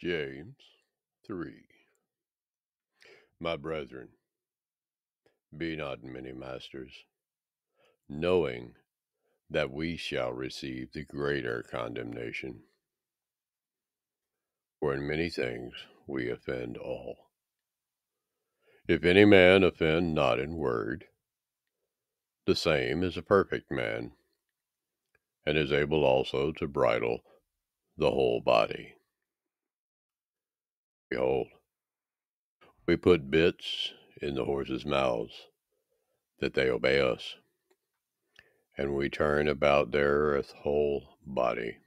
James 3 My brethren, be not many masters, knowing that we shall receive the greater condemnation. For in many things we offend all. If any man offend not in word, the same is a perfect man, and is able also to bridle the whole body. Behold, we put bits in the horses' mouths, that they obey us, and we turn about their earth whole body.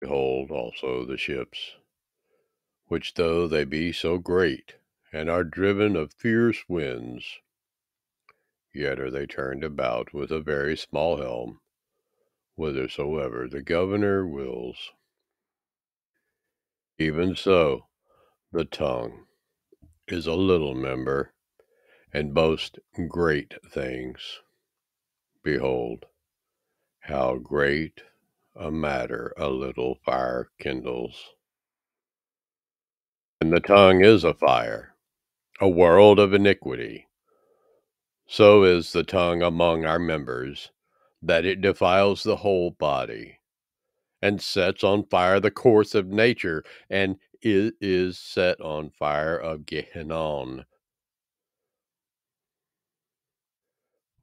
Behold also the ships, which though they be so great, and are driven of fierce winds, yet are they turned about with a very small helm, whithersoever the governor wills. Even so, the tongue is a little member, and boasts great things. Behold, how great a matter a little fire kindles. And the tongue is a fire, a world of iniquity. So is the tongue among our members, that it defiles the whole body and sets on fire the course of nature, and it is set on fire of Gehenna.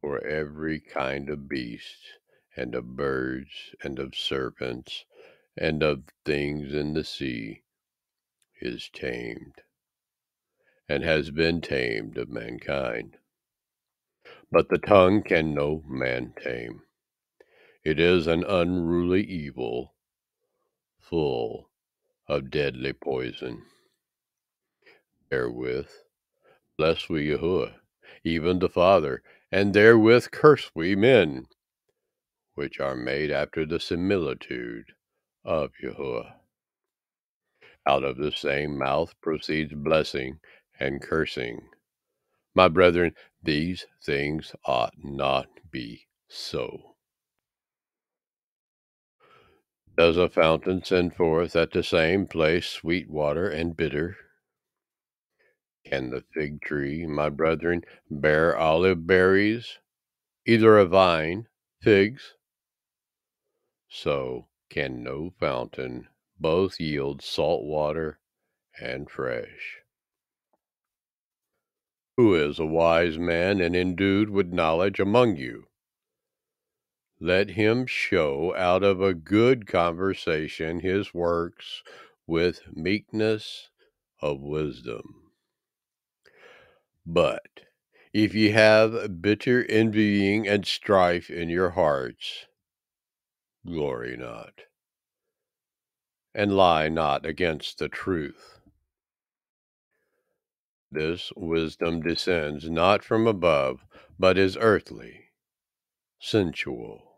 For every kind of beast, and of birds, and of serpents, and of things in the sea, is tamed, and has been tamed of mankind. But the tongue can no man tame. It is an unruly evil, full of deadly poison. Therewith bless we Yahuah, even the Father, and therewith curse we men, which are made after the similitude of Yahuah. Out of the same mouth proceeds blessing and cursing. My brethren, these things ought not be so. Does a fountain send forth at the same place sweet water and bitter? Can the fig tree, my brethren, bear olive berries, either a vine, figs? So can no fountain both yield salt water and fresh. Who is a wise man and endued with knowledge among you? Let him show out of a good conversation his works with meekness of wisdom. But if ye have bitter envying and strife in your hearts, glory not, and lie not against the truth. This wisdom descends not from above, but is earthly, sensual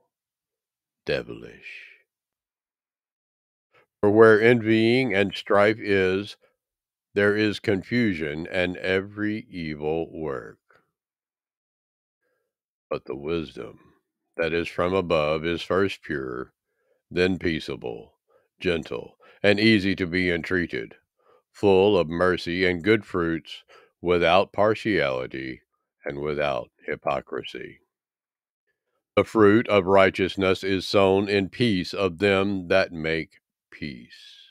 devilish. For where envying and strife is, there is confusion and every evil work. But the wisdom that is from above is first pure, then peaceable, gentle, and easy to be entreated, full of mercy and good fruits, without partiality and without hypocrisy. The fruit of righteousness is sown in peace of them that make peace.